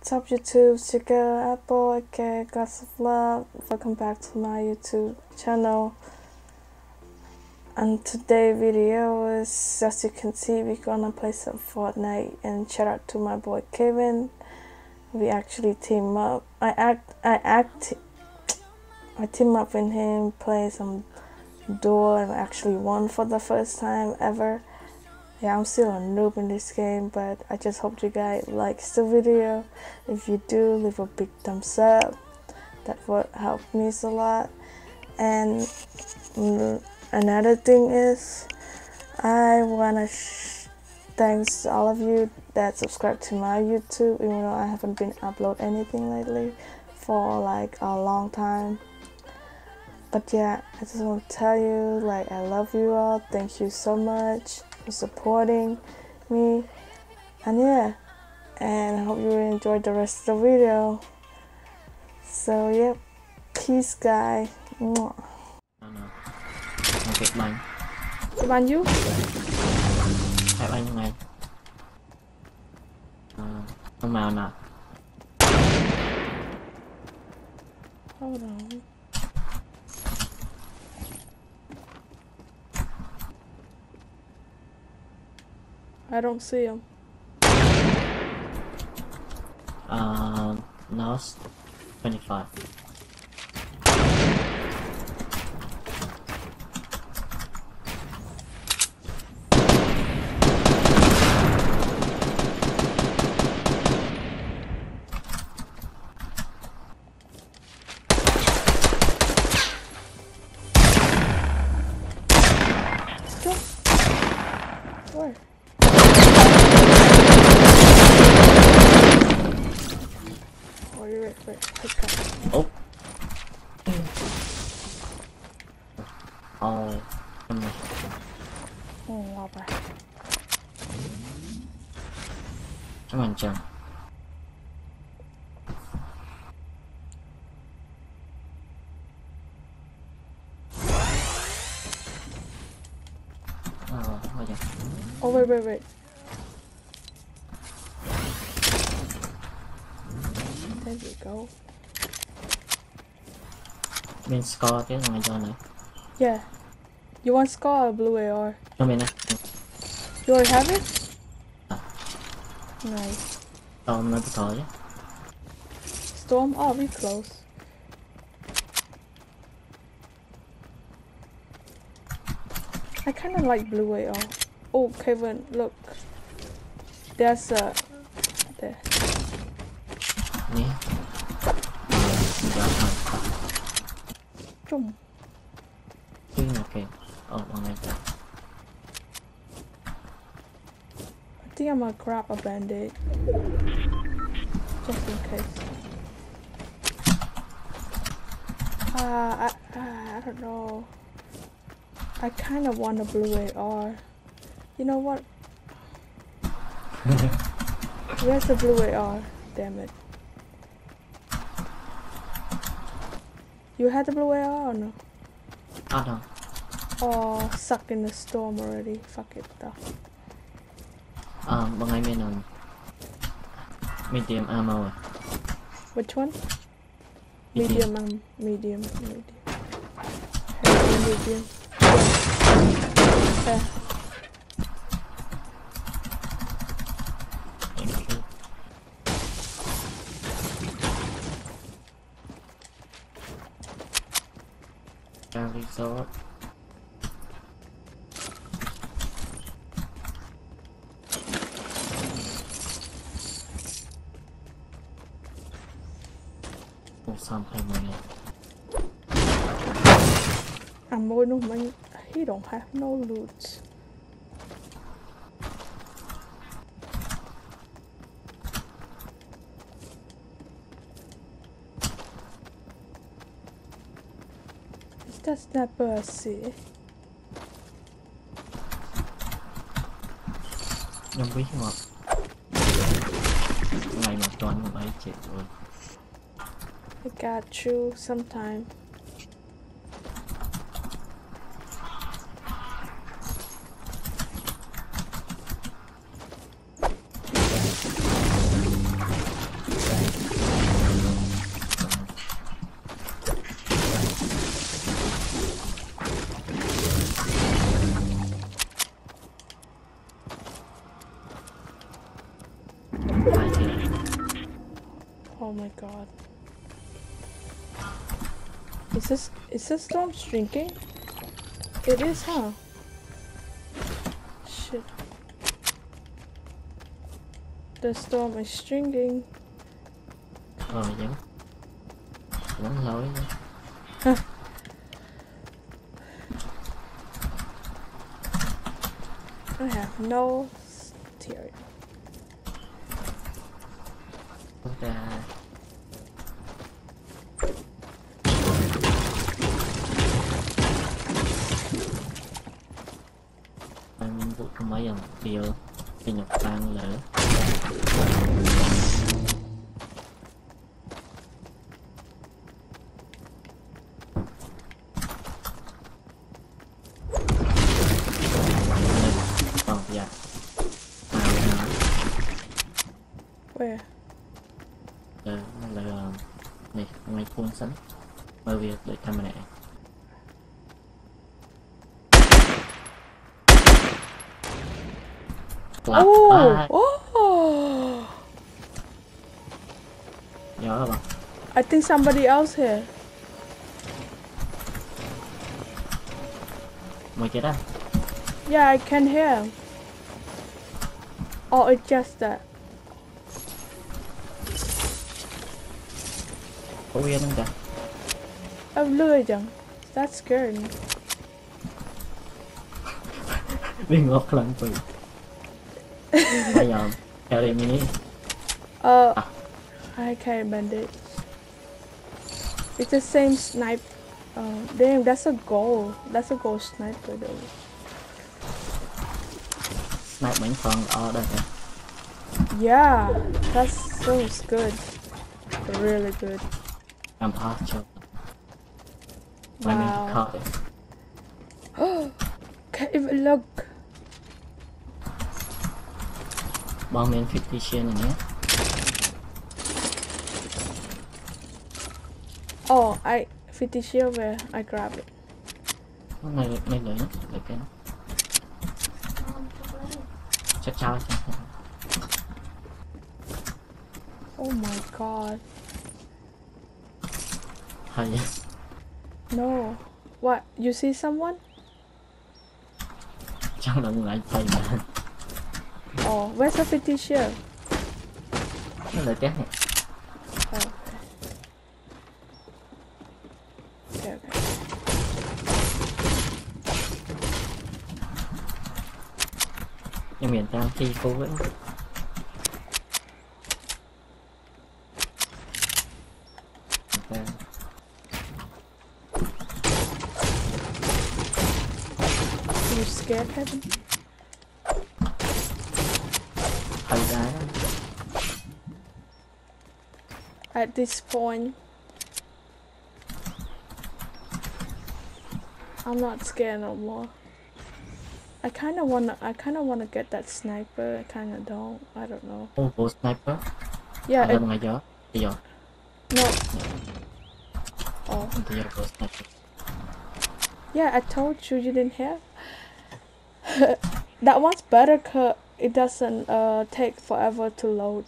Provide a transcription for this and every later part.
What's up YouTube, girl Apple, aka Gods of Love. Welcome back to my YouTube channel. And today video is, as you can see, we're gonna play some Fortnite and shout out to my boy Kevin. We actually team up. I act, I act, I team up with him, play some duel and actually won for the first time ever. Yeah, I'm still a noob in this game, but I just hope you guys likes the video. If you do, leave a big thumbs up. That would help me a lot. And mm, another thing is, I wanna thanks all of you that subscribe to my YouTube, even though I haven't been upload anything lately for like a long time. But yeah, I just want to tell you, like, I love you all. Thank you so much supporting me. And yeah, and I hope you enjoyed the rest of the video. So, yep, peace, guy. Mwah. Kit mine. Come you? Hẹp anh ngay. À, không màu nào. Hold on. I don't see him. Uh, now it's 25. Go. Where? Oh, you're right. Quick. Oh. Oh. Oh, lava. Come on, John. Oh. Oh, wait, wait, wait. You go. Bên score cái ngoài cho này. Yeah. You want Scar or Blue AR? Bên này. You already have it? Nice. Tao nó bị thôi chứ. Storm? Oh, we close. I kind of like Blue AR. Oh, Kevin, look. There's a. There. Chung. Chứ là kìa. Ồ, bằng này kìa. I think I'm gonna grab a band-aid. Just in case. Uh, I, uh, I don't know. I kind of want a blue AR. You know what? Where's the blue AR? Damn it. You had the blue AR or no? À đâu. Oh, suck in the storm already. Fuck it though. À, bằng ngay bên nào. Medium ammo. Which one? Medium. Medium, um, medium, medium. Heavy medium. Yeah. Thank you. Cao resort. Ammo no man. He don't have no loot. Is that snapper a uh, C? Nhưng biết mà Ngày một tuần mà ấy chết rồi I got you sometime. Oh my god. Is this is this storm shrinking? It is, huh? Shit. The storm is shrinking. ờ vẫn vẫn lỗi nữa. I have no person. Oh! Oh! Yeah, I think somebody else here. Wake it up. Yeah, I can hear. Or oh, it's just that. Pauwi lang ta. I'm lower down. That's scary. Bingok lang po. I am. Carry me. Oh. I can't bend it. It's the same snipe. Oh, damn, that's a goal. That's a goal sniper though. Snipe my phone all that. Yeah, That's so good. Really good. I'm half killed. Wow. Oh, can't even look. បងមាន fictitious here. Oh, I fictitious where I grab it. My my lane, Oh my god. Hi. No. What? You see someone? Chẳng là lại tay mà. Oh, where's the petition? Nó lại test này. Oh. Okay, okay. Em hiện tao khi cố vẫn Dying? At this point. I'm not scared no more. I kind of wanna, I kind of wanna get that sniper. I kind of don't. I don't know. Oh, sniper? Yeah. It... No. Oh. Yeah, I told you you didn't have. that one's better cause it doesn't uh, take forever to load.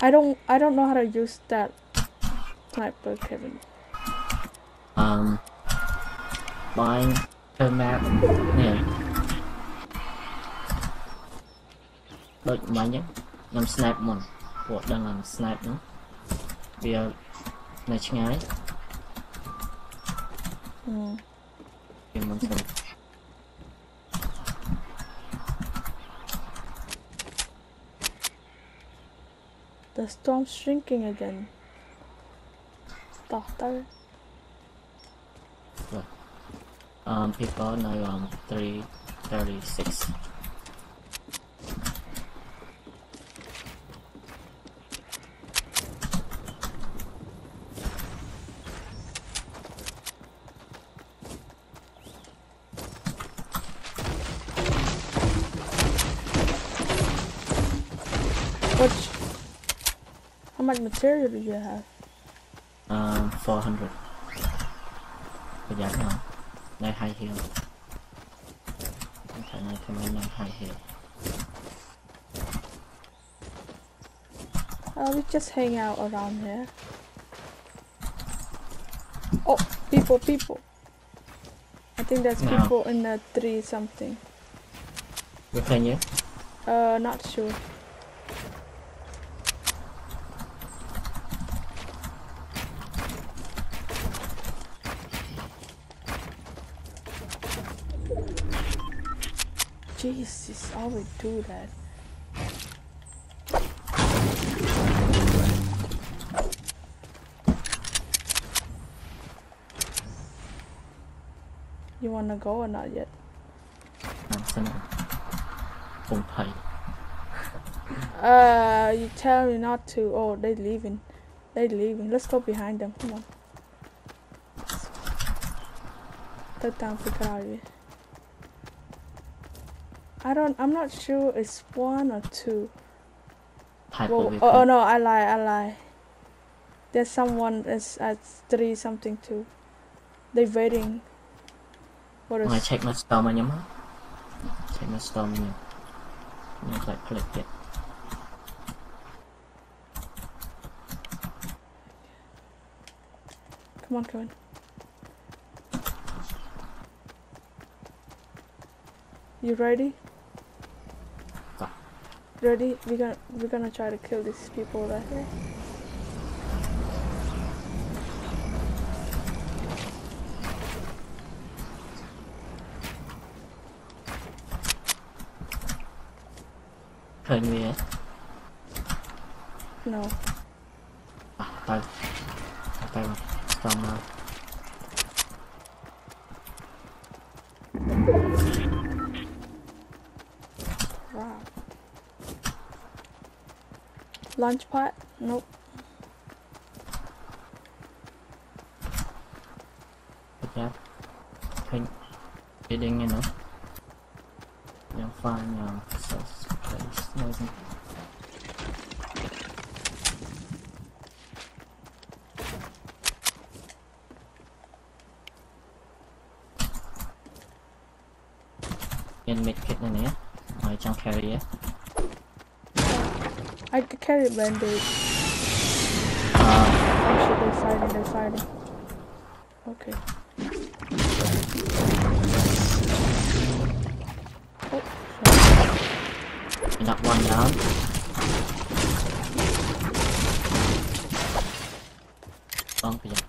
I don't I don't know how to use that sniper Kevin. Um find the map Yeah. But mine, I'm snap មុនពួកដឹងថា snap នោះវា начинай. Mm. The storm's shrinking again. Doctor. Um, people now um three thirty six. material do you have? Um, 400. But yeah, no, Đây high heel. Cái thằng này thêm lên hai hiệu. Uh, we just hang out around here. Oh, people, people. I think there's no. people in the three something. With Kanye? Uh, not sure. Jesus, always do that. You wanna go or not yet? นั่นสนุกปงไผ่ Uh, you tell me not to. Oh, they leaving. They leaving. Let's go behind them. Come on. Third time figure out it. I don't. I'm not sure. It's one or two. Well, oh, oh, no, I lie. I lie. There's someone is at three something two. They waiting. What is? I check my storm on your mom. Check my storm on you. You like click it. Come on, come on. You ready? Ready? We're gonna we're gonna try to kill these people right here. Can we? No. Ah, I thought, I thought Launch pad? Nope. Yeah. Pink. Kidding, you know. Yeah, fine, yeah. So, place. Nothing. Can make it. in here. I jump carry it. I could carry bandage. អឺ uh, Oh shit, they're fighting, they're fighting. Okay. Oh, sorry. Knock one down. Con kìa.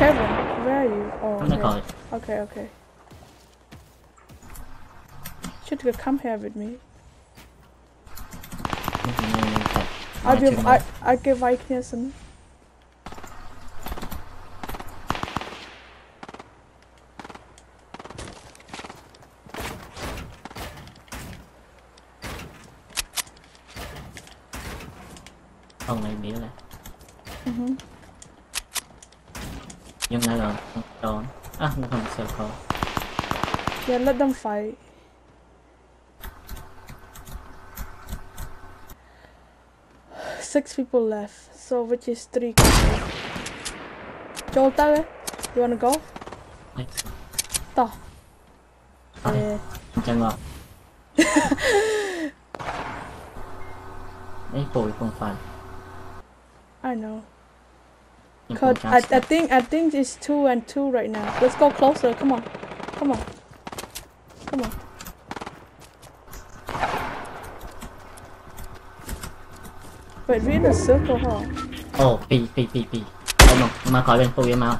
Kevin? Where are you? Oh, Come okay. Okay, okay. Should you come here with me? I'll give I I give Vikings Yeah, let them fight. Six people left, so which is three. Joel. You wanna go? Tao. Tao. Yeah. chân ngọt đấy bụi I know. Cause I, I think I think it's two and two right now. Let's go closer. Come on, come on, come on. Wait, we're in a circle, huh? ô mà mà khỏi bên bụi mau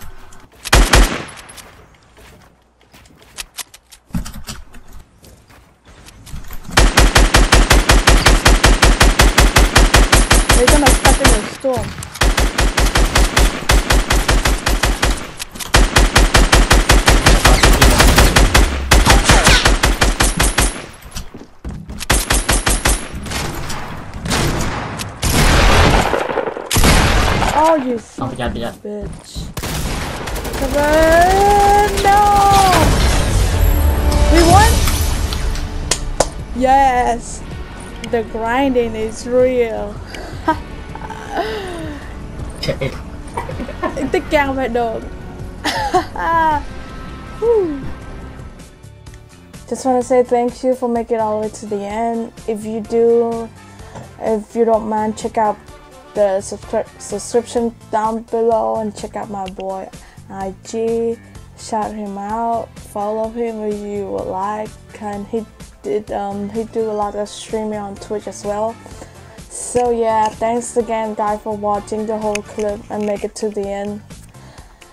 They're gonna stuck in a storm. Kapı geldi gel. Bitch. Run! No! We won? Yes! The grinding is real. Check it. The phải được. Just want to say thank you for making it all the way to the end. If you do, if you don't mind, check out the subscri- subscription down below and check out my boy IG. Shout him out, follow him if you would like. And he did um he do a lot of streaming on Twitch as well. So yeah, thanks again guys for watching the whole clip and make it to the end.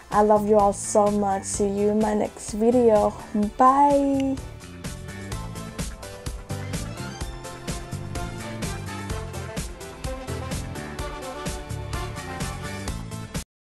I love you all so much. See you in my next video. Bye.